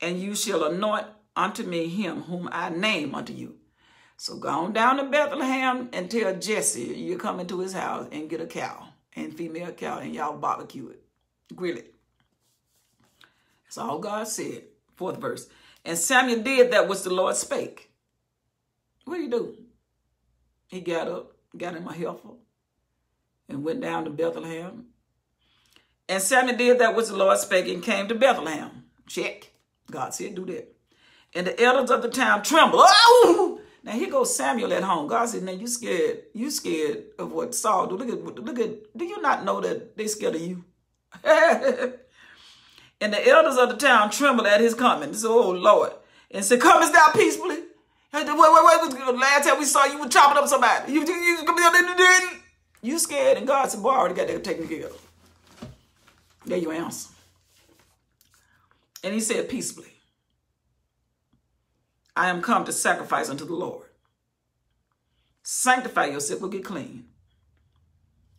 And you shall anoint unto me him whom I name unto you. So go on down to Bethlehem and tell Jesse you're coming to his house and get a cow and female cow and y'all barbecue it, grill it. That's all God said. Fourth verse. And Samuel did that which the Lord spake. What do you do? He got up, got him a heifer, and went down to Bethlehem. And Samuel did that which the Lord spake and came to Bethlehem. Check. God said, do that. And the elders of the town trembled. Oh! Now here goes Samuel at home. God said, now you scared, you scared of what Saul do. Look at, look at, do you not know that they scared of you? and the elders of the town trembled at his coming. Said, oh Lord. And said, comest thou peacefully? Wait, wait, wait, wait. Last time we saw you were chopping up somebody. You, you, you, you scared. And God said, boy, I already got that taken care of. There you answer. And he said, peaceably. I am come to sacrifice unto the Lord. Sanctify yourself, will get clean.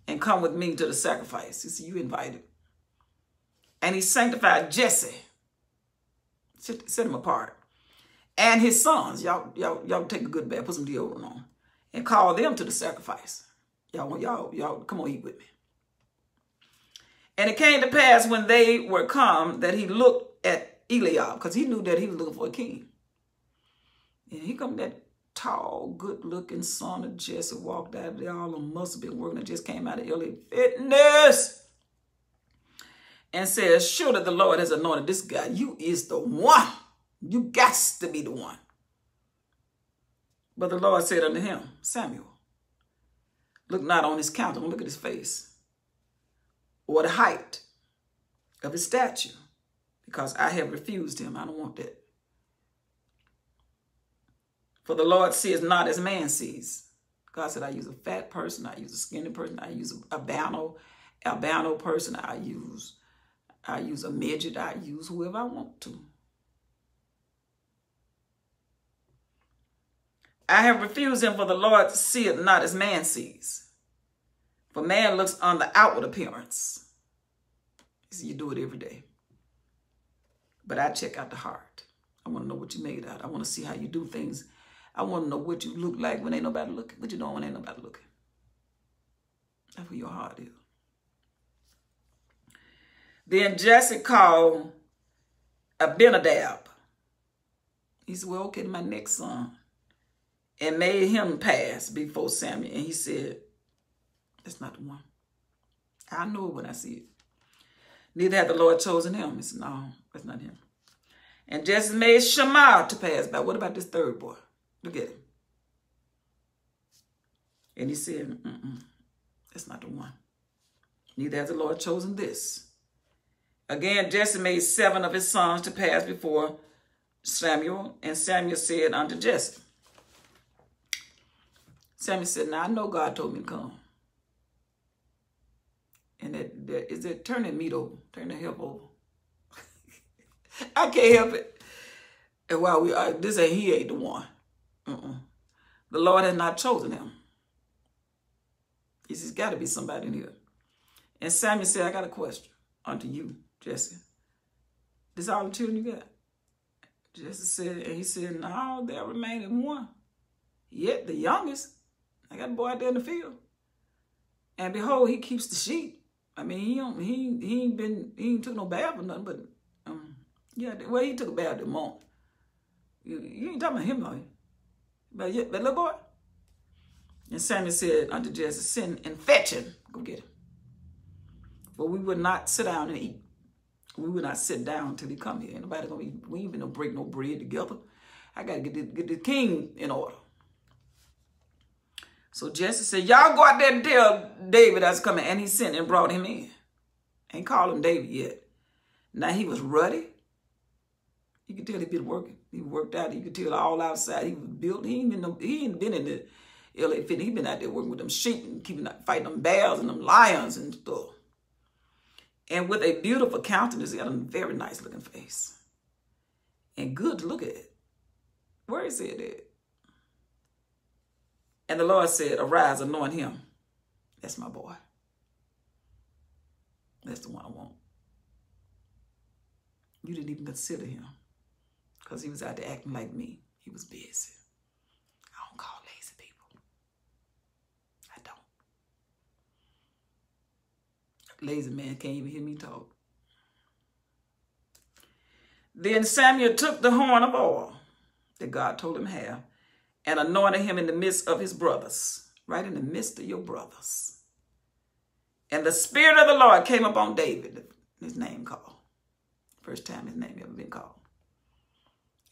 And come with me to the sacrifice. You see, you invited. And he sanctified Jesse. Set, set him apart. And his sons. Y'all, y'all, y'all take a good bath, put some deodorant on. And call them to the sacrifice. Y'all, y'all, y'all, come on, eat with me. And it came to pass when they were come that he looked at Eliab, because he knew that he was looking for a king. And he come that tall, good-looking son of Jesse walked out of there. All of must have been working. That just came out of LA Fitness. And says, sure that the Lord has anointed this guy. You is the one. You got to be the one. But the Lord said unto him, Samuel, look not on his countenance, look at his face, or the height of his stature, because I have refused him. I don't want that. For the Lord sees not as man sees. God said, I use a fat person, I use a skinny person, I use a albino, albino person, I use, I use a midget, I use whoever I want to. I have refused him, for the Lord seeth not as man sees. For man looks on the outward appearance. You do it every day. But I check out the heart. I want to know what you made out. I want to see how you do things I want to know what you look like when ain't nobody looking. What you doing when ain't nobody looking. That's where your heart is. Then Jesse called Abinadab. He said, well, okay, my next son. And made him pass before Samuel. And he said, that's not the one. I know it when I see it. Neither had the Lord chosen him. He said, no, that's not him. And Jesse made Shema to pass by. What about this third boy? Look at him. And he said, mm -mm, that's not the one. Neither has the Lord chosen this. Again, Jesse made seven of his sons to pass before Samuel. And Samuel said unto Jesse, Samuel said, now I know God told me to come. And that, that is it turning meat over, turn the help over. I can't help it. And while we are, this ain't he ain't the one. The Lord has not chosen him. He says, got to be somebody in here. And Samuel said, I got a question unto you, Jesse. This all the children you got? Jesse said, and he said, no, there remaining one. Yet the youngest, I got a boy out there in the field. And behold, he keeps the sheep. I mean, he don't, he he ain't been he ain't took no bath or nothing, but um, yeah, well, he took a bath the month. You, you ain't talking about him, are you? But, yeah, but little boy. And Samuel said unto Jesse, send and fetch him. Go get him. For we would not sit down and eat. We would not sit down until he come here. Ain't nobody gonna be, we ain't gonna break no bread together. I gotta get the, get the king in order. So Jesse said, y'all go out there and tell David I was coming. And he sent and brought him in. Ain't called him David yet. Now he was ruddy. You could tell he been working. He worked out. You could tell all outside. He was built. He ain't been, he ain't been in the LA Fit. He been out there working with them sheep and keeping fighting them bears and them lions and stuff. And with a beautiful countenance, he had a very nice looking face. And good to look at. Where is it at? And the Lord said, Arise, anoint him. That's my boy. That's the one I want. You didn't even consider him because he was out there acting like me. He was busy. I don't call lazy people. I don't. Lazy man can't even hear me talk. Then Samuel took the horn of oil that God told him have and anointed him in the midst of his brothers, right in the midst of your brothers. And the Spirit of the Lord came upon David, his name called. First time his name ever been called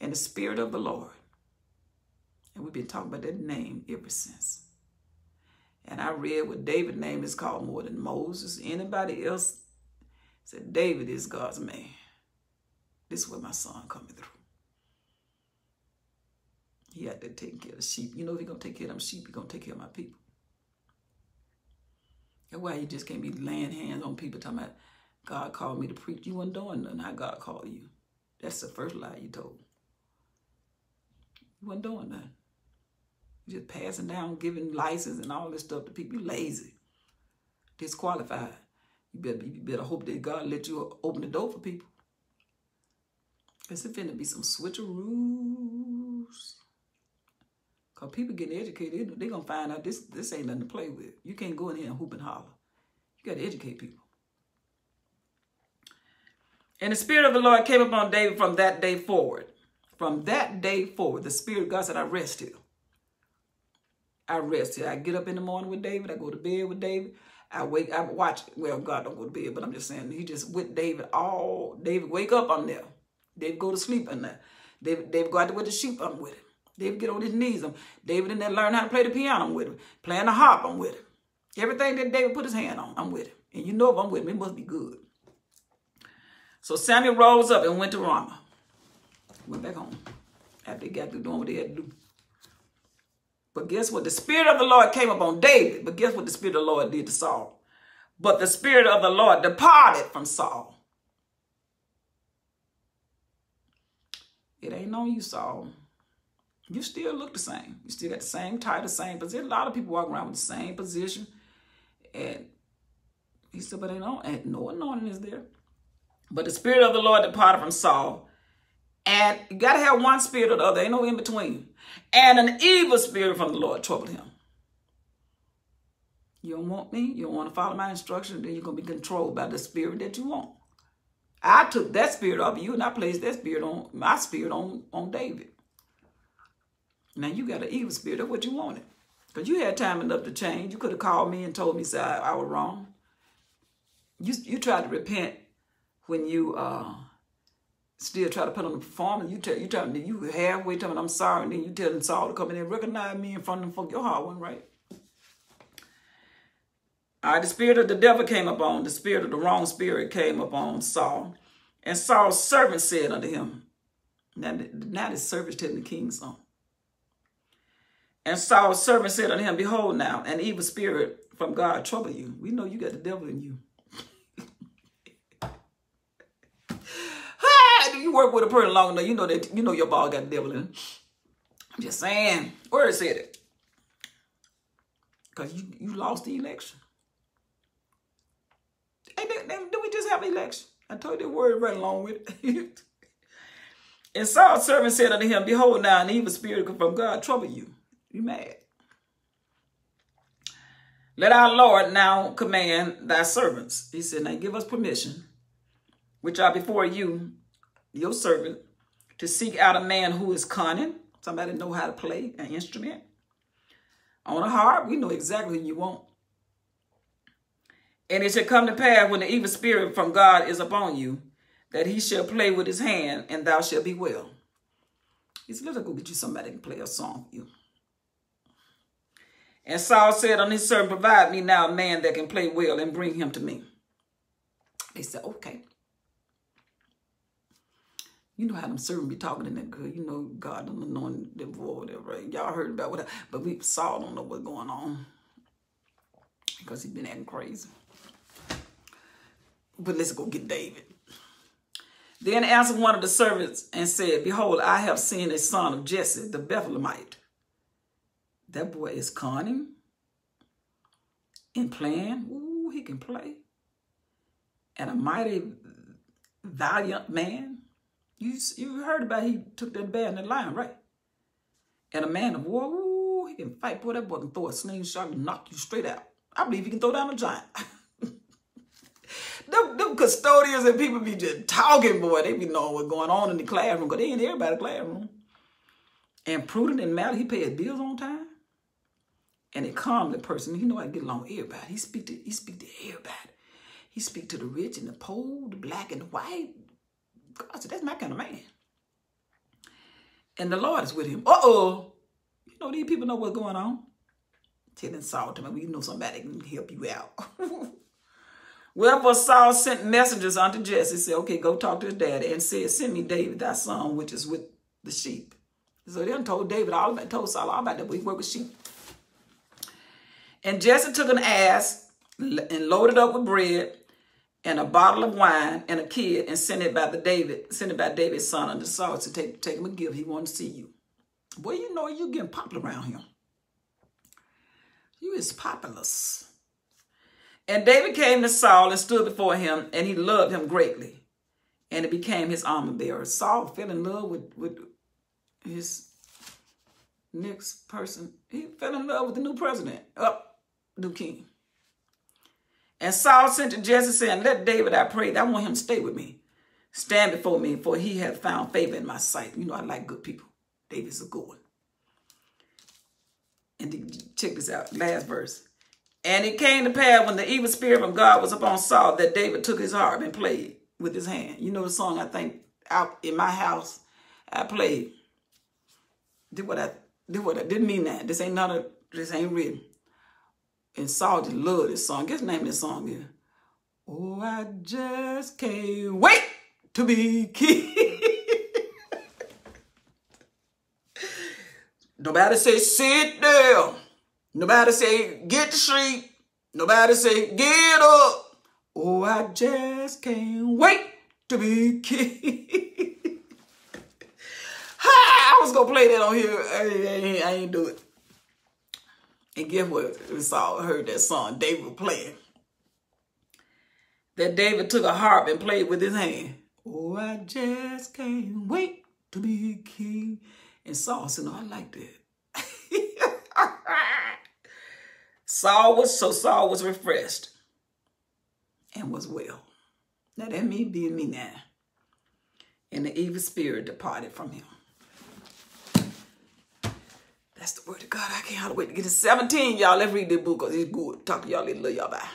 and the Spirit of the Lord. And we've been talking about that name ever since. And I read what David's name is called more than Moses. Anybody else said David is God's man. This is where my son coming through. He had to take care of the sheep. You know, if he going to take care of them sheep, he going to take care of my people. That's why you just can't be laying hands on people talking about God called me to preach. You weren't doing nothing. How God called you. That's the first lie you told. You weren't doing that. You just passing down, giving license and all this stuff to people. You lazy. Disqualified. You better, you better hope that God let you open the door for people. It's finna be some switcheroos. Because people getting educated, they're to find out this, this ain't nothing to play with. You can't go in here and hoop and holler. You got to educate people. And the Spirit of the Lord came upon David from that day forward. From that day forward, the Spirit of God said, I rest here. I rest here. I get up in the morning with David. I go to bed with David. I wake, I watch, well, God don't go to bed, but I'm just saying, he just with David all, David wake up, I'm there. David go to sleep, I'm there. David, David go out there with the sheep, I'm with him. David get on his knees, I'm, David and there learn how to play the piano, I'm with him. Playing the harp, I'm with him. Everything that David put his hand on, I'm with him. And you know if I'm with him, it must be good. So Samuel rose up and went to Ramah. Went back home after he got through doing what he had to do. But guess what? The Spirit of the Lord came upon David. But guess what the Spirit of the Lord did to Saul? But the Spirit of the Lord departed from Saul. It ain't on you, Saul. You still look the same. You still got the same title, same position. A lot of people walk around with the same position. And he said, but ain't no, and no anointing is there. But the Spirit of the Lord departed from Saul. And you got to have one spirit or the other. Ain't no in between. And an evil spirit from the Lord troubled him. You don't want me? You don't want to follow my instruction? Then you're going to be controlled by the spirit that you want. I took that spirit off of you and I placed that spirit on, my spirit on, on David. Now you got an evil spirit. That's what you wanted. Because you had time enough to change. You could have called me and told me say I, I was wrong. You, you tried to repent when you uh, still try to put on the performance. You tell you tell me you halfway telling I'm sorry, and then you telling Saul to come in and recognize me in front of them. Your heart wasn't right. All right, the spirit of the devil came upon, the spirit of the wrong spirit came upon Saul. And Saul's servant said unto him, now, now the servant telling the king's son. And Saul's servant said unto him, Behold now, an evil spirit from God trouble you. We know you got the devil in you. Do you work with a person long enough, you know that you know your ball got the devil in. I'm just saying. Where said it? Because you, you lost the election. Hey, did we just have an election? I told you the word right along with it. and Saul's servant said unto him, Behold now, an evil spirit from God trouble you. You mad. Let our Lord now command thy servants. He said, Now give us permission, which are before you, your servant, to seek out a man who is cunning, somebody know how to play an instrument. On a harp, we know exactly who you want. And it shall come to pass when the evil spirit from God is upon you, that he shall play with his hand, and thou shalt be well. He said, let's go get you somebody to play a song for you. And Saul said on his servant, provide me now a man that can play well and bring him to me. They said, okay. You know how them servants be talking in that good. You know God don't anoint them for whatever. Y'all heard about what, but we Saul don't know what's going on because he been acting crazy. But let's go get David. Then answered one of the servants and said, Behold, I have seen a son of Jesse, the Bethlehemite. That boy is cunning and playing. Ooh, he can play. And a mighty valiant man. You you heard about he took that bear and the lion, right? And a man of war, ooh, he can fight. Boy, that boy can throw a slingshot and knock you straight out. I believe he can throw down a giant. them, them custodians and people be just talking, boy. They be knowing what's going on in the classroom because they ain't everybody classroom. And prudent and matter, he pay his bills on time. And it calmed the person. He know I get along with everybody. He speak to he speak to everybody. He speak to the rich and the poor, the black and the white. God said, that's my kind of man. And the Lord is with him. Uh-oh. You know, these people know what's going on. Telling Saul to me, we know somebody can help you out. Wherefore Saul sent messengers unto Jesse, said, okay, go talk to his daddy, and said, send me David, thy son, which is with the sheep. So they told David all about, told Saul all about that, he work with sheep. And Jesse took an ass and loaded up with bread and a bottle of wine and a kid and sent it by the David, sent it by David's son unto Saul to take, take him a gift. He wanted to see you. Boy, you know you getting popular around here. You is populous. And David came to Saul and stood before him, and he loved him greatly. And it became his armor bearer. Saul fell in love with, with his next person. He fell in love with the new president. Oh, new king. And Saul sent to Jesse saying, Let David, I pray, I want him to stay with me. Stand before me, for he hath found favor in my sight. You know, I like good people. David's a good one. And check this out, last verse. And it came to pass when the evil spirit from God was upon Saul that David took his harp and played with his hand. You know the song I think out in my house I played. Did what I did what I didn't mean that. This ain't not a this ain't written. And Saul just loved this song. Guess the name of this song is Oh, I just can't wait to be king. Nobody say sit down. Nobody say get the street. Nobody say get up. Oh, I just can't wait to be king. I was gonna play that on here. I, I, I ain't do it. And guess what? Saul heard that song David playing. That David took a harp and played with his hand. Oh, I just can't wait to be king. And Saul said, no, I like that. Saul was, so Saul was refreshed and was well. Now that me being me now. And the evil spirit departed from him. That's the word of God. I can't wait to get to 17, y'all. Let's read this book because it's good. Talk to y'all later. Love y'all. Bye.